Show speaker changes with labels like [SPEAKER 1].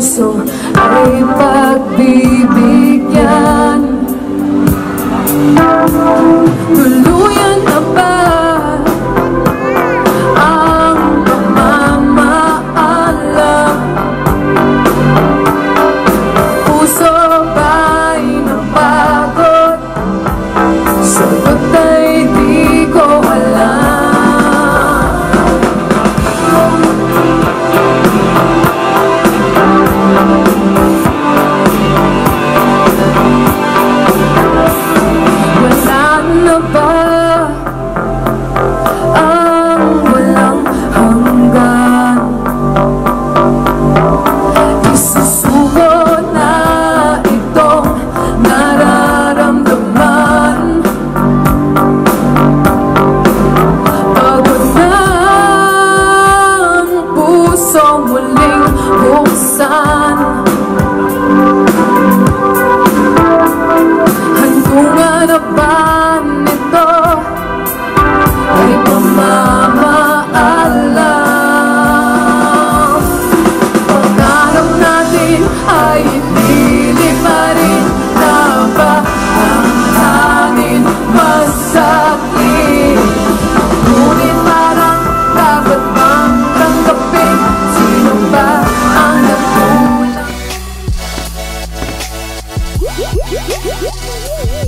[SPEAKER 1] puso ay pagbibigyan Pusong muli Woo-hoo-hoo!